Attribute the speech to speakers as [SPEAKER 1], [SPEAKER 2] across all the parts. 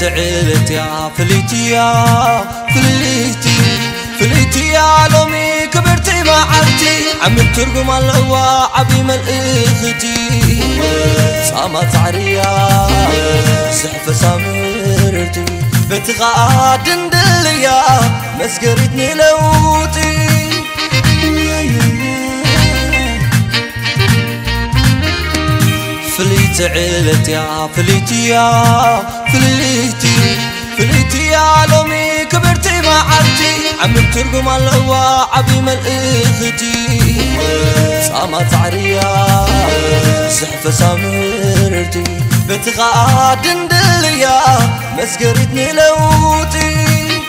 [SPEAKER 1] فليت عيلتي فليتي يا فليتي فليتي يا لومي كبرتي معلتي عم ترقم الهوا عبي ملئختي صامت عريا زحف سامرتي. بتغاد دليا مسكرتني لوتي. فليت عيلتي يا فليتي يا معلتي عم ترقم الهوا عبي ملئختي صامت عريا زحف سامرتي. بتغاد دليا مسكرتني لوتي.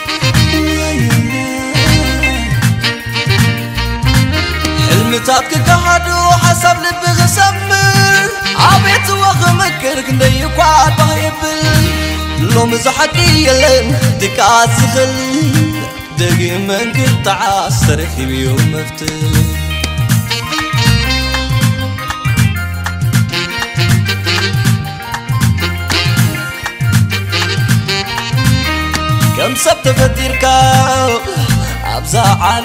[SPEAKER 1] حلمتات كقعدو حسب لبي غسمر عبيت وغمكر كندي قعد بهيبل لو مزحكي يلن دكاس خل دقي من كنت عاصر بيوم مفتل كم سبت فتيركا أبزا زعل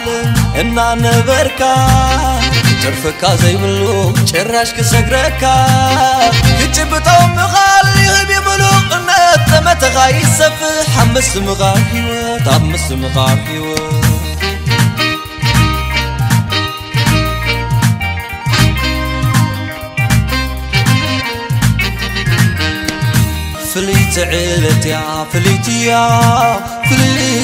[SPEAKER 1] إن أنا بركا ترفك زي بلو شراش كسكركا كتب توم غالي غبي بلو نت ما تغيس في حمس مغاكي وطمس مغاكي فليت عيلتي يا فليت يا فليت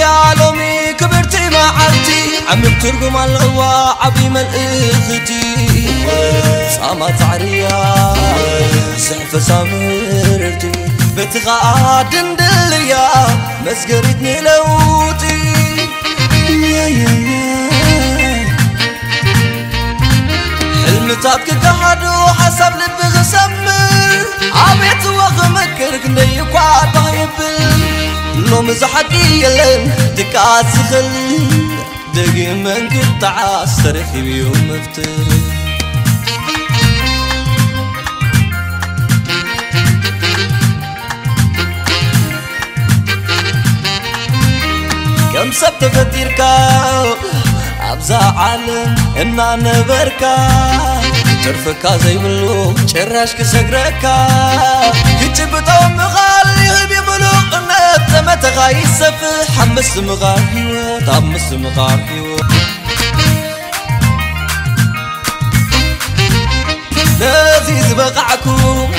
[SPEAKER 1] يا لومي كبرتي معلتي عم بترقم الهوا عبي ملئختي صامت عريا زحف سامرتي. بتغاد دليا مسقرتني لوتي يا يا يا حلمتات كقعدو حسب لبي غسمر قعد بهيبل لو مزحتي لين دكاس خلي دقي من قطع سرح بيوم مفتر كم سبت فتيركا أبزع علم إن أنا بركا ترفكا زي ملو تشرشك سكركا يجيب توم غالي بملوقنا زمت غاي السف حمس مغاري طمس مغاري لذيذ بقعكم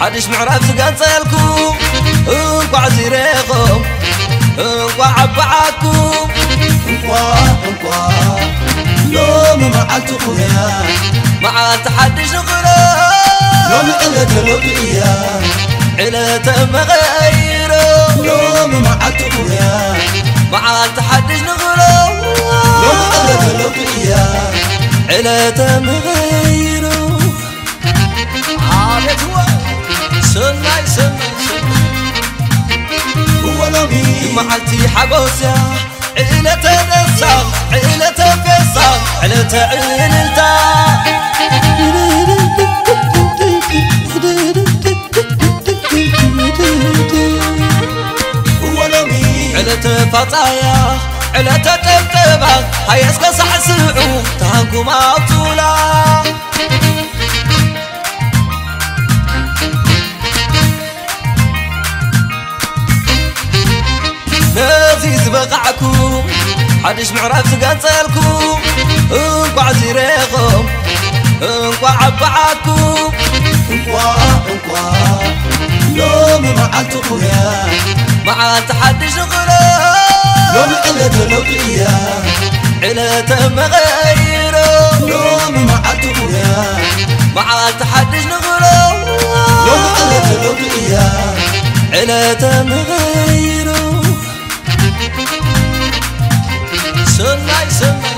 [SPEAKER 1] حدش معرف تقنصلكم انقع زريقكم انقع بعكم
[SPEAKER 2] انقع انقع لوم خويا
[SPEAKER 1] ما مع حدش غرام لوم
[SPEAKER 2] إلا تلوبيا
[SPEAKER 1] إلا تمغير
[SPEAKER 2] اليوم معكم يا
[SPEAKER 1] مع التحدي نغلو لو حلت قلوب
[SPEAKER 2] يا
[SPEAKER 1] عليته مغيرو عابد هو سناي سناي سناي.
[SPEAKER 2] هو نبي
[SPEAKER 1] معلتي حبوس يا عيلته نسا عيلته فيصل عيلته عين الت ዕለተ ፋፃያ ዕለተ ጠብጠባ ሃየስከ ሳዕስዑ ታንኩም ኣብቱላ ነዚ ዝበቓዕኩም ሓድሽ ምዕራፍ ዝጋንፀልኩም እንቋዕ ዚረኸም እንቋዕ ዓባዓኩም
[SPEAKER 2] እንኳን እንኳን ሎሚ መዓልቲ ኹያ
[SPEAKER 1] ما حد شغله لوم
[SPEAKER 2] علته لو قيا
[SPEAKER 1] علته ما غيره.
[SPEAKER 2] لوم ما عاد قيا
[SPEAKER 1] ما عاد حد شغله لوم علته لو
[SPEAKER 2] قيا
[SPEAKER 1] علته ما غيره. سناي سناي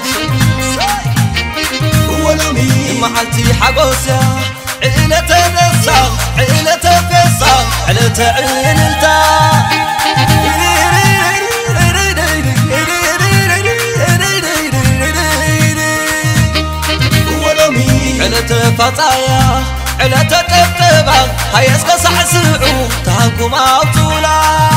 [SPEAKER 2] هو لومي ما
[SPEAKER 1] عاد حقوسه علته نسخ علته فسخ علته تفطايا على تقطبا صح عسعو تاكو ما طولا